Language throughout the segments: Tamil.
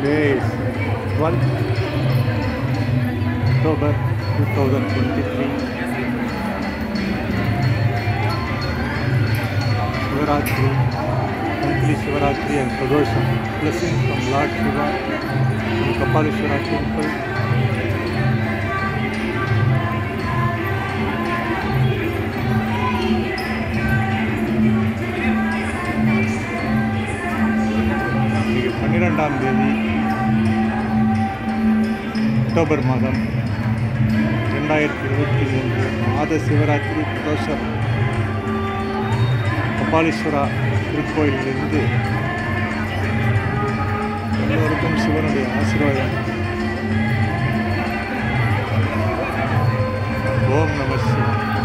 Today is 12th October 2023. Shivaratri, monthly Shivaratri and Pradosham. Blessings from Lord Shiva from Kapaleshwara temple. இன்னைக்கு பன்னிரெண்டாம் தேதி அக்டோபர் மாதம் ரெண்டாயிரத்தி இருபத்தி மூன்று மாத சிவராத்திரி பிரதோஷம் கபாலீஸ்வரா திருக்கோயிலிருந்து எல்லோருக்கும் சிவனுடைய ஆசீர்வாதம். ஓம் நம சிவாய.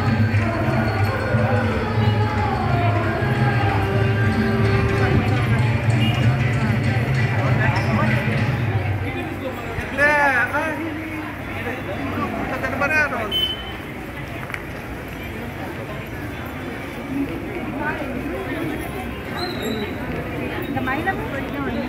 இந்த மயிலம் போயிட்டு வந்து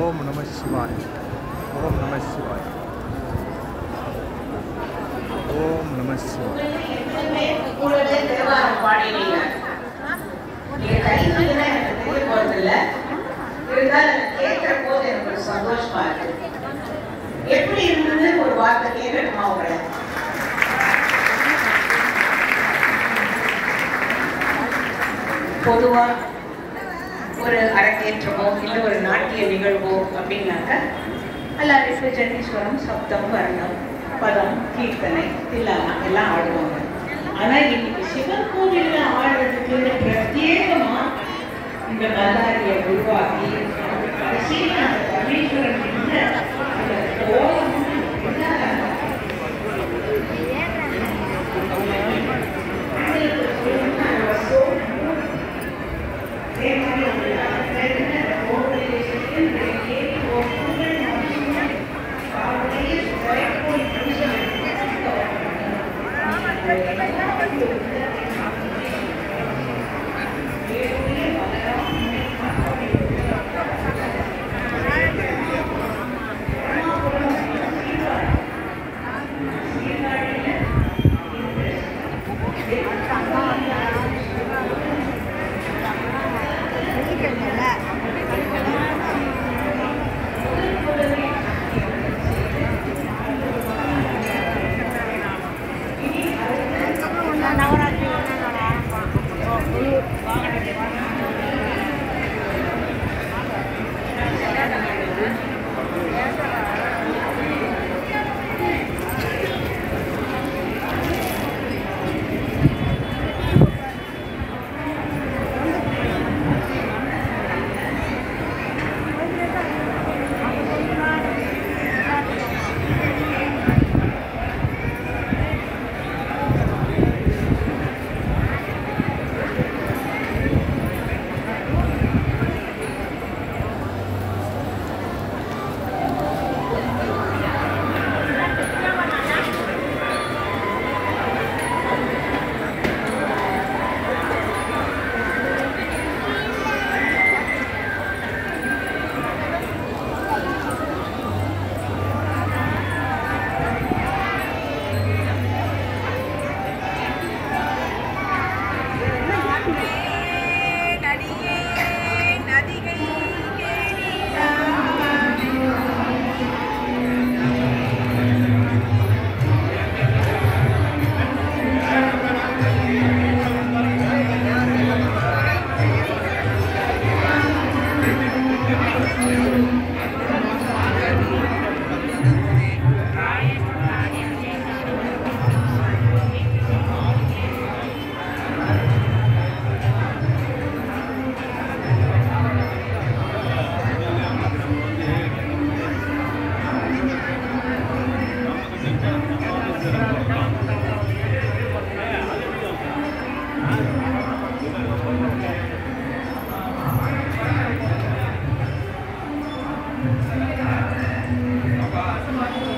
ஓம் நம சிவாய். ஓம் நம சிவாய். ஓம் நம சிவாய். எப்படி இருந்தது ஒரு வார்த்தை கேட்கணுமா உங்களை ஒரு அரங்கேற்றமோ இல்லை ஒரு நாட்டிய நிகழ்வோ அப்படின்னாக்க எல்லாருக்கும் ஜெகதீஸ்வரம் சப்தம் வர்ணம் பதம் கீர்த்தனை தில்லானா எல்லாம் ஆடுவாங்க. ஆனால் இன்னைக்கு சிவன் கோவிலில் ஆடுறதுக்கு பிரத்யேகமா இந்த மல்லாரியை உருவாக்கி கடைசியில் அந்த பரமேஸ்வரன் Amen. その後。